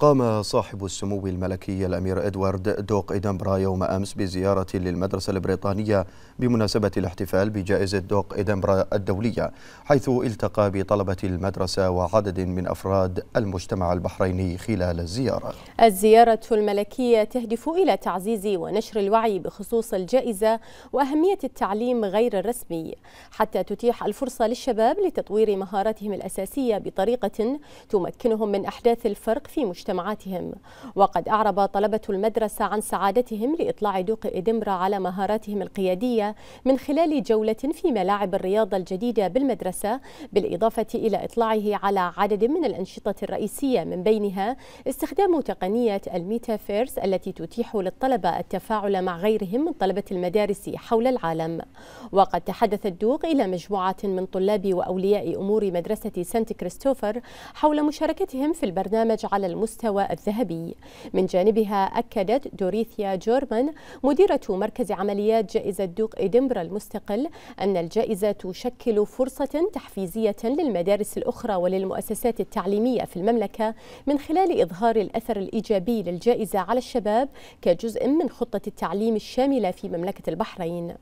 قام صاحب السمو الملكي الأمير إدوارد دوق إدنبرا يوم أمس بزيارة للمدرسة البريطانية بمناسبة الاحتفال بجائزة دوق إدنبرا الدولية حيث التقى بطلبة المدرسة وعدد من أفراد المجتمع البحريني خلال الزيارة. الزيارة الملكية تهدف إلى تعزيز ونشر الوعي بخصوص الجائزة وأهمية التعليم غير الرسمي حتى تتيح الفرصة للشباب لتطوير مهاراتهم الأساسية بطريقة تمكنهم من أحداث الفرق في مجتمع. مجتمعاتهم. وقد أعرب طلبة المدرسة عن سعادتهم لإطلاع دوق إدمرا على مهاراتهم القيادية من خلال جولة في ملاعب الرياضة الجديدة بالمدرسة بالإضافة إلى إطلاعه على عدد من الأنشطة الرئيسية من بينها استخدام تقنية الميتافيرس التي تتيح للطلبة التفاعل مع غيرهم من طلبة المدارس حول العالم. وقد تحدث الدوق إلى مجموعة من طلاب وأولياء أمور مدرسة سانت كريستوفر حول مشاركتهم في البرنامج على المستوى المستوى الذهبي. من جانبها أكدت دوريثيا جورمان مديرة مركز عمليات جائزة دوق إدنبرا المستقل أن الجائزة تشكل فرصة تحفيزية للمدارس الأخرى وللمؤسسات التعليمية في المملكة من خلال إظهار الأثر الإيجابي للجائزة على الشباب كجزء من خطة التعليم الشاملة في مملكة البحرين.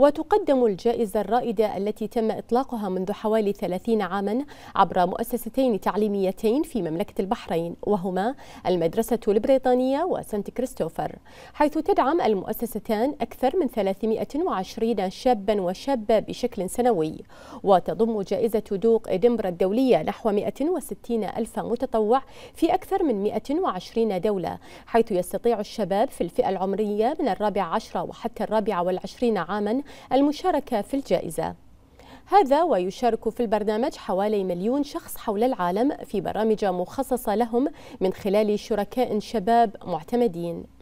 وتقدم الجائزة الرائدة التي تم إطلاقها منذ حوالي 30 عاما عبر مؤسستين تعليميتين في مملكة البحرين وهما المدرسة البريطانية وسانت كريستوفر. حيث تدعم المؤسستان أكثر من 320 شابا وشابة بشكل سنوي. وتضم جائزة دوق إدنبرا الدولية نحو 160 ألف متطوع في أكثر من 120 دولة حيث يستطيع الشباب في الفئة العمرية من الرابع عشر وحتى الرابعة والعشرين عاما المشاركة في الجائزة. هذا ويشارك في البرنامج حوالي مليون شخص حول العالم في برامج مخصصة لهم من خلال شركاء شباب معتمدين.